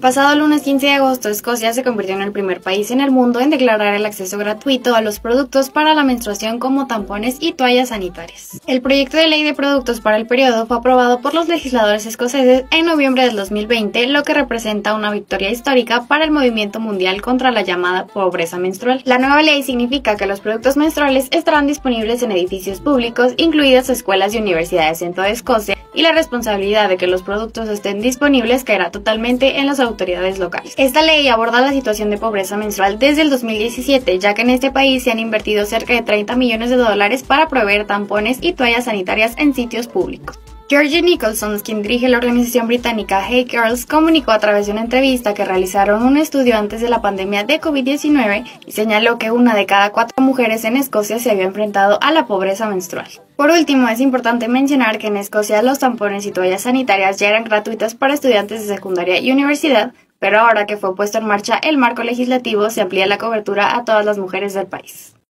Pasado el lunes 15 de agosto, Escocia se convirtió en el primer país en el mundo en declarar el acceso gratuito a los productos para la menstruación como tampones y toallas sanitarias. El proyecto de ley de productos para el periodo fue aprobado por los legisladores escoceses en noviembre del 2020, lo que representa una victoria histórica para el movimiento mundial contra la llamada pobreza menstrual. La nueva ley significa que los productos menstruales estarán disponibles en edificios públicos, incluidas escuelas y universidades en toda Escocia, y la responsabilidad de que los productos estén disponibles caerá totalmente en las autoridades locales. Esta ley aborda la situación de pobreza menstrual desde el 2017, ya que en este país se han invertido cerca de 30 millones de dólares para proveer tampones y toallas sanitarias en sitios públicos. Georgie Nicholson, quien dirige la organización británica Hey Girls, comunicó a través de una entrevista que realizaron un estudio antes de la pandemia de COVID-19 y señaló que una de cada cuatro mujeres en Escocia se había enfrentado a la pobreza menstrual. Por último, es importante mencionar que en Escocia los tampones y toallas sanitarias ya eran gratuitas para estudiantes de secundaria y universidad, pero ahora que fue puesto en marcha el marco legislativo se amplía la cobertura a todas las mujeres del país.